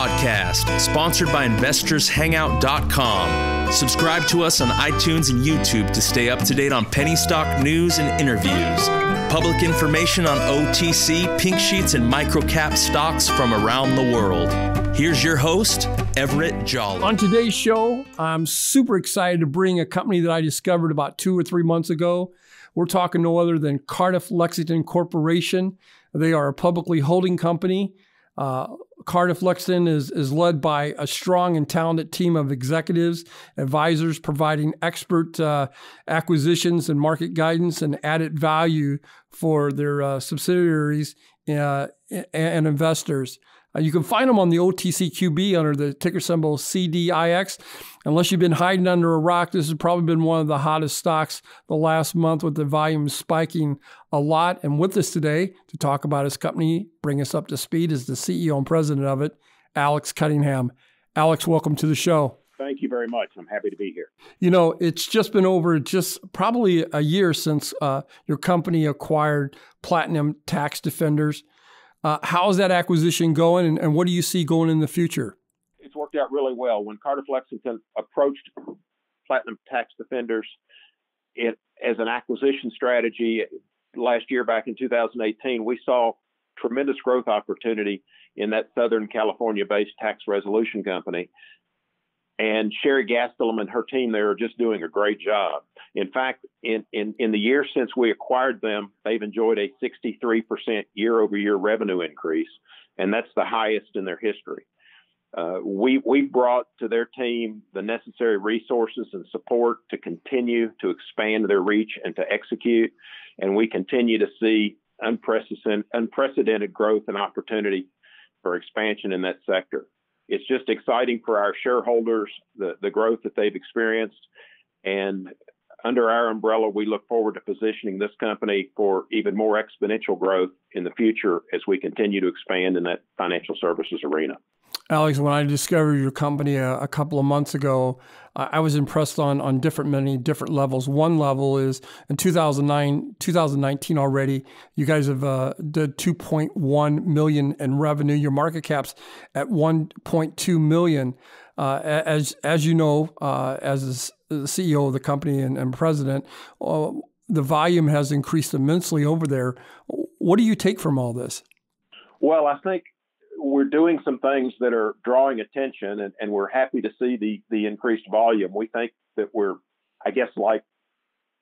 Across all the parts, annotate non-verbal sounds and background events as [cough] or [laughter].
Podcast, sponsored by InvestorsHangout.com. Subscribe to us on iTunes and YouTube to stay up to date on penny stock news and interviews. Public information on OTC, pink sheets, and microcap stocks from around the world. Here's your host, Everett Jolly. On today's show, I'm super excited to bring a company that I discovered about two or three months ago. We're talking no other than Cardiff Lexington Corporation. They are a publicly holding company. Uh, Cardiff Lexington is, is led by a strong and talented team of executives, advisors providing expert uh, acquisitions and market guidance and added value for their uh, subsidiaries uh, and investors. Uh, you can find them on the OTCQB under the ticker symbol CDIX. Unless you've been hiding under a rock, this has probably been one of the hottest stocks the last month with the volume spiking a lot. And with us today to talk about his company, bring us up to speed, is the CEO and president of it, Alex Cunningham. Alex, welcome to the show. Thank you very much. I'm happy to be here. You know, it's just been over just probably a year since uh, your company acquired Platinum Tax Defenders. Uh, how's that acquisition going, and, and, what do you see going in the future? It's worked out really well. When Cardiff Lexington approached Platinum Tax Defenders it, as an acquisition strategy last year, back in 2018, we saw tremendous growth opportunity in that Southern California-based tax resolution company. And Sherry Gastelum and her team there are just doing a great job. In fact, in, in, in the year since we acquired them, they've enjoyed a 63% year over year revenue increase, and that's the highest in their history. Uh, we we brought to their team the necessary resources and support to continue to expand their reach and to execute, and we continue to see unprecedented unprecedented growth and opportunity for expansion in that sector it's just exciting for our shareholders, the, the growth that they've experienced. And under our umbrella, we look forward to positioning this company for even more exponential growth in the future as we continue to expand in that financial services arena. Alex, when I discovered your company a, a couple of months ago, I, I was impressed on on different many different levels. One level is in 2009, 2019 already, you guys have uh, did 2.1 million in revenue. Your market cap's at 1.2 million. Uh, as as you know, uh, as the CEO of the company and, and president, uh, the volume has increased immensely over there. What do you take from all this? Well, I think we're doing some things that are drawing attention, and, and we're happy to see the the increased volume. We think that we're, I guess, like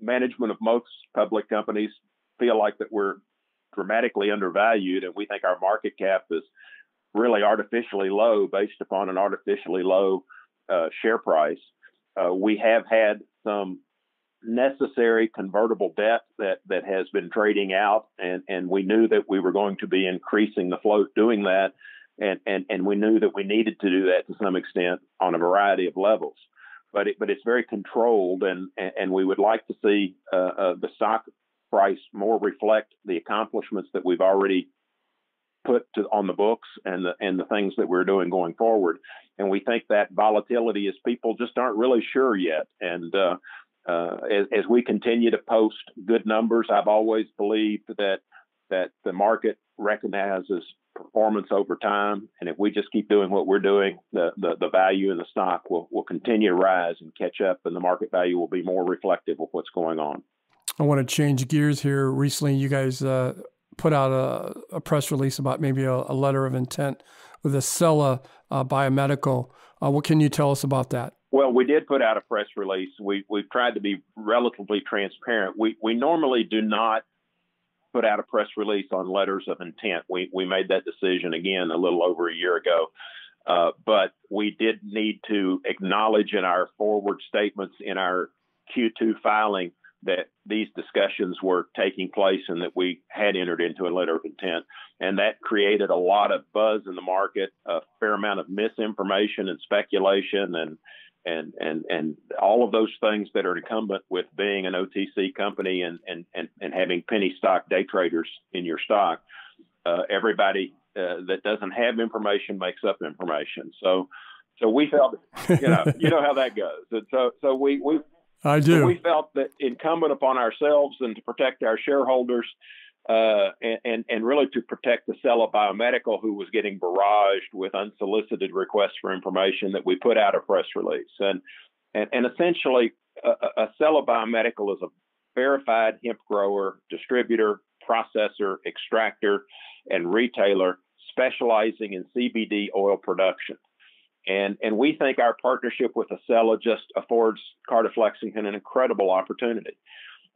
management of most public companies, feel like that we're dramatically undervalued, and we think our market cap is really artificially low based upon an artificially low uh, share price. Uh, we have had some necessary convertible debt that that has been trading out, and and we knew that we were going to be increasing the float doing that, and and and we knew that we needed to do that to some extent on a variety of levels, but it, but it's very controlled, and and we would like to see uh, uh, the stock price more reflect the accomplishments that we've already put to, on the books and the and the things that we're doing going forward. And we think that volatility is people just aren't really sure yet. And uh, uh, as, as, we continue to post good numbers, I've always believed that that the market recognizes performance over time, and if we just keep doing what we're doing, the the, the value in the stock will will continue to rise and catch up, and the market value will be more reflective of what's going on. I want to change gears here. Recently, you guys uh, put out a, a, press release about maybe a, a, letter of intent with Accella uh, Biomedical. Uh, what can you tell us about that? Well, we did put out a press release. We we've tried to be relatively transparent. We we normally do not put out a press release on letters of intent. We we made that decision again a little over a year ago. Uh, but we did need to acknowledge in our forward statements in our Q2 filing that these discussions were taking place and that we had entered into a letter of intent. And that created a lot of buzz in the market, a fair amount of misinformation and speculation and and and and all of those things that are incumbent with being an OTC company and and and, and having penny stock day traders in your stock. Uh, everybody uh, that doesn't have information makes up information. So so we felt you know [laughs] you know how that goes. And so so we we I do. So we felt that incumbent upon ourselves and to protect our shareholders uh, and, and really to protect the Accella Biomedical, who was getting barraged with unsolicited requests for information, that we put out a press release. And and, and essentially, uh, Accella Biomedical is a verified hemp grower, distributor, processor, extractor, and retailer specializing in CBD oil production. And, and we think our partnership with Accella just affords Cardiff Lexington an incredible opportunity.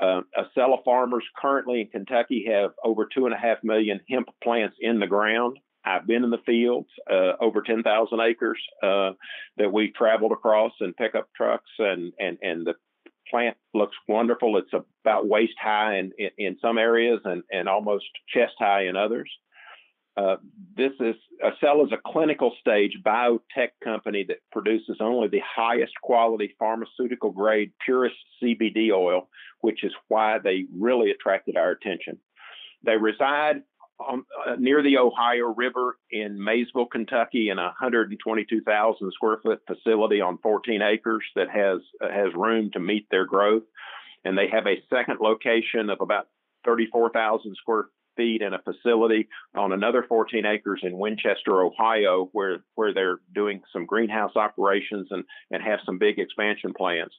Uh, Accella farmers currently in Kentucky have over two and a half million hemp plants in the ground. I've been in the fields, uh, over 10,000 acres uh, that we've traveled across in pickup trucks, and, and, and the plant looks wonderful. It's about waist high in, in, in some areas and, and almost chest high in others. Uh, this is Accella is a clinical stage biotech company that produces only the highest quality pharmaceutical grade purest CBD oil, which is why they really attracted our attention. They reside on, uh, near the Ohio River in Maysville, Kentucky, in a 122,000 square foot facility on 14 acres that has uh, has room to meet their growth. And they have a second location of about 34,000 square feet in a facility on another 14 acres in Winchester, Ohio, where where they're doing some greenhouse operations and and have some big expansion plans.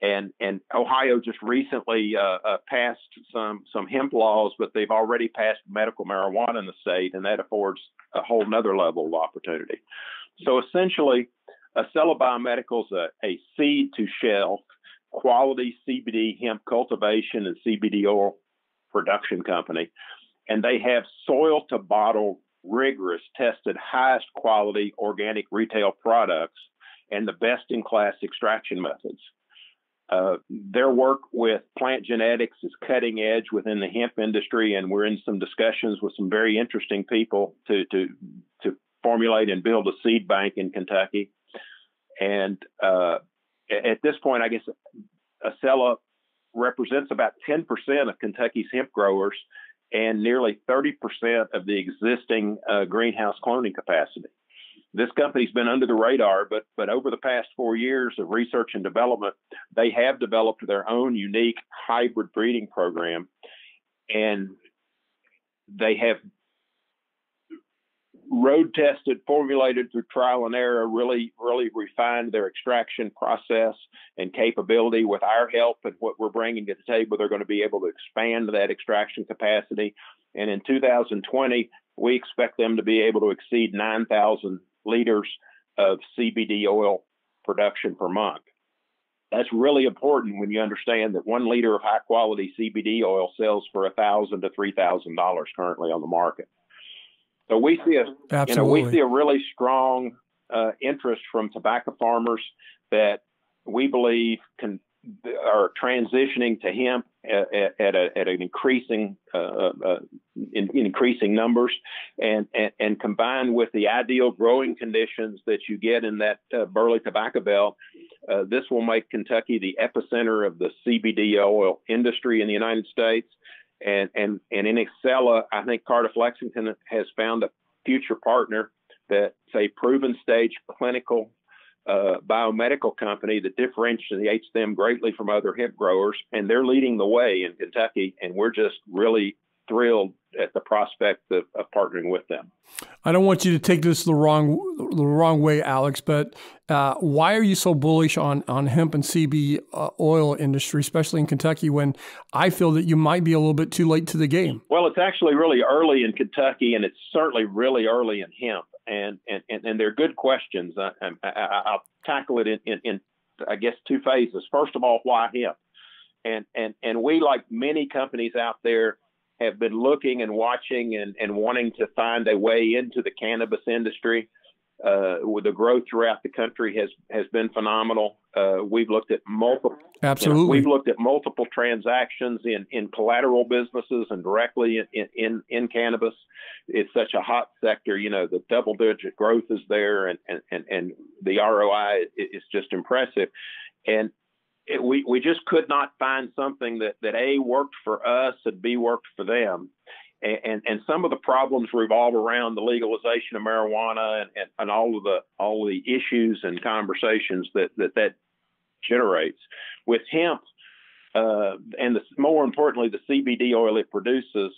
And and Ohio just recently uh, uh, passed some some hemp laws, but they've already passed medical marijuana in the state, and that affords a whole nother level of opportunity. So essentially, Accella Biomedical is a, a seed to shelf quality CBD hemp cultivation and CBD oil production company and they have soil to bottle rigorous tested highest quality organic retail products and the best in class extraction methods. Uh, their work with plant genetics is cutting edge within the hemp industry, and we're in some discussions with some very interesting people to to to formulate and build a seed bank in Kentucky. And uh, at this point, I guess Accella represents about 10% of Kentucky's hemp growers, and nearly 30% of the existing uh, greenhouse cloning capacity. This company's been under the radar, but but over the past four years of research and development, they have developed their own unique hybrid breeding program, and they have road tested, formulated through trial and error, really, really refined their extraction process and capability. With our help and what we're bringing to the table, they're going to be able to expand that extraction capacity. And in 2020, we expect them to be able to exceed 9,000 liters of CBD oil production per month. That's really important when you understand that one liter of high quality CBD oil sells for a thousand to three thousand dollars currently on the market. So we see a Absolutely. you know we see a really strong uh, interest from tobacco farmers that we believe can are transitioning to hemp at, at, a, at an increasing uh, uh, in, in, increasing numbers, and, and, and combined with the ideal growing conditions that you get in that uh, burley tobacco belt, uh, this will make Kentucky the epicenter of the CBD oil industry in the United States. And and and in Accella, I think Cardiff Lexington has found a future partner that's a proven stage clinical uh, biomedical company that differentiates them greatly from other hemp growers, and they're leading the way in Kentucky. And we're just really thrilled at the prospect of, of, partnering with them. I don't want you to take this the wrong the wrong way, Alex, but uh, why are you so bullish on on hemp and CB uh, oil industry, especially in Kentucky, when I feel that you might be a little bit too late to the game? Well, it's actually really early in Kentucky, and it's certainly really early in hemp, and and and, and they're good questions. I, will tackle it in, in, in I guess two phases. First of all, why hemp? And and and we, like many companies out there, have been looking and watching and, and wanting to find a way into the cannabis industry. Uh, with the growth throughout the country has has been phenomenal. Uh, we've looked at multiple absolutely. You know, we've looked at multiple transactions in, in collateral businesses and directly in, in in cannabis. It's such a hot sector. You know the double digit growth is there, and and and, and the ROI is just impressive. And it, we we just could not find something that that a worked for us and b worked for them. And, and, and some of the problems revolve around the legalization of marijuana and, and, and all of the all the issues and conversations that that, that generates. With hemp, uh, and the, more importantly, the CBD oil it produces,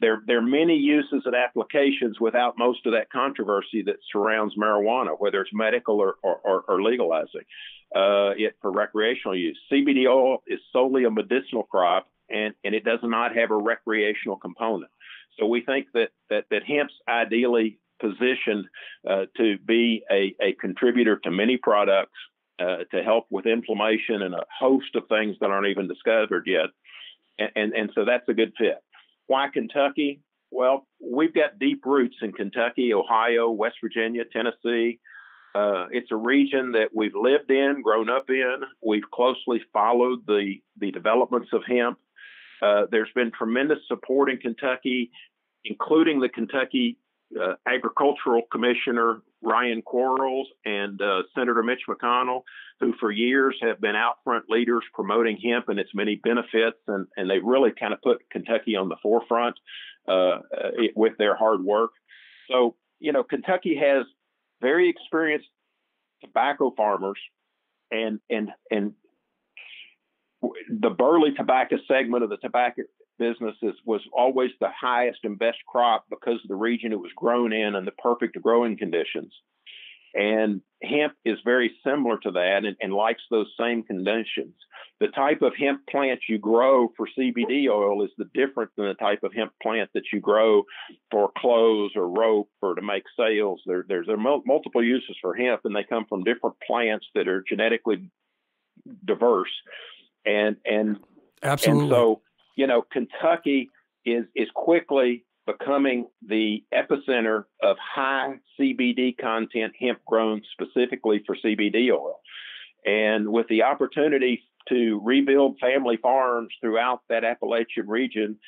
there there are many uses and applications without most of that controversy that surrounds marijuana, whether it's medical or or, or legalizing uh, it for recreational use. CBD oil is solely a medicinal crop, and and it does not have a recreational component. So we think that that that hemp's ideally positioned uh, to be a, a contributor to many products uh, to help with inflammation and a host of things that aren't even discovered yet. And, and, and so that's a good fit. Why Kentucky? Well, we've got deep roots in Kentucky, Ohio, West Virginia, Tennessee. Uh, it's a region that we've lived in, grown up in. We've closely followed the, the developments of hemp. Uh, there's been tremendous support in Kentucky, including the Kentucky uh, Agricultural Commissioner Ryan Quarles and uh, Senator Mitch McConnell, who for years have been out front leaders promoting hemp and its many benefits, and, and they really kind of put Kentucky on the forefront uh, with their hard work. So, you know, Kentucky has very experienced tobacco farmers, and and and the burley tobacco segment of the tobacco business is, was always the highest and best crop because of the region it was grown in and the perfect growing conditions. And hemp is very similar to that and, and, likes those same conditions. The type of hemp plant you grow for CBD oil is the different than the type of hemp plant that you grow for clothes or rope or to make sails. There, there's there multiple uses for hemp, and they come from different plants that are genetically diverse. And and absolutely. And so you know, Kentucky is is quickly becoming the epicenter of high CBD content hemp grown specifically for CBD oil. And with the opportunity to rebuild family farms throughout that Appalachian region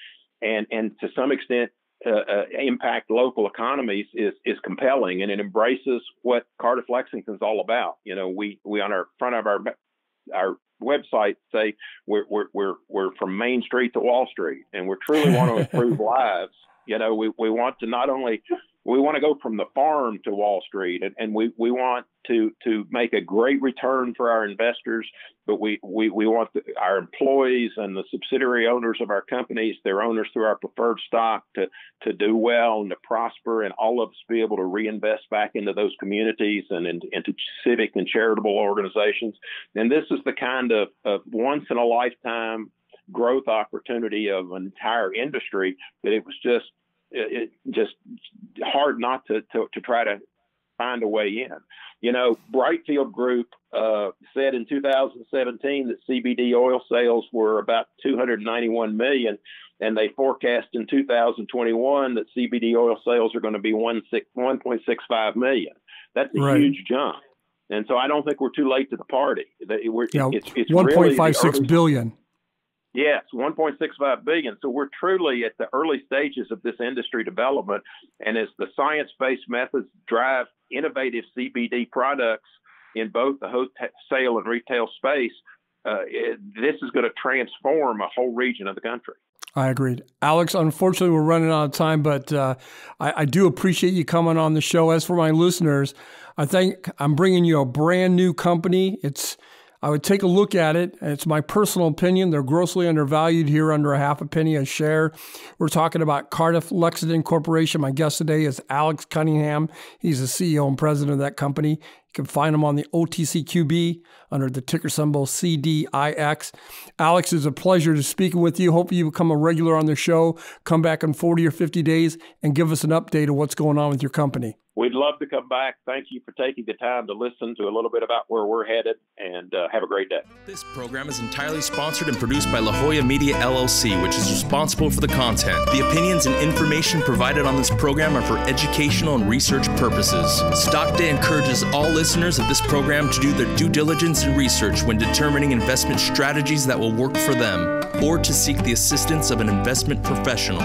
and, and to some extent uh, uh, impact local economies is, is compelling and it embraces what Cardiff Lexington's all about. You know, we, we on our front of our, our website say we're, we're, we're, we're from Main Street to Wall Street and we truly want to [laughs] improve lives. You know, we, we want to not only we want to go from the farm to Wall Street, and, and we, we want to to make a great return for our investors, but we we, we want the, our employees and the subsidiary owners of our companies, their owners through our preferred stock, to to do well and to prosper, and all of us be able to reinvest back into those communities and in, into civic and charitable organizations. And this is the kind of, of once in a lifetime growth opportunity of an entire industry that it was just it, just hard not to, to, to try to find a way in. You know, Brightfield Group uh, said in 2017 that CBD oil sales were about 291 million, and they forecast in 2021 that CBD oil sales are going to be 1.65 million. That's a right. huge jump. And so I don't think we're too late to the party. We're, yeah, it's, it's 1.56 really billion. Yes, 1.65 billion. So we're truly at the early stages of this industry development. And as the science based methods drive innovative CBD products in both the wholesale and retail space, uh, it, this is going to transform a whole region of the country. I agreed. Alex, unfortunately, we're running out of time, but uh, I, I, do appreciate you coming on the show. As for my listeners, I think I'm bringing you a brand new company. It's I would take a look at it. It's my personal opinion. They're grossly undervalued here under a half a penny a share. We're talking about Cardiff Lexington Corporation. My guest today is Alex Cunningham. He's the CEO and president of that company. You can find him on the OTCQB under the ticker symbol CDIX. Alex, it's a pleasure to speaking with you. Hope you become a regular on the show. Come back in 40 or 50 days and give us an update of what's going on with your company. We'd love to come back. Thank you for taking the time to listen to a little bit about where we're headed, and uh, have a great day. This program is entirely sponsored and produced by La Jolla Media LLC, which is responsible for the content. The opinions and information provided on this program are for educational and research purposes. Stock Day encourages all listeners of this program to do their due diligence and research when determining investment strategies that will work for them, or to seek the assistance of an investment professional.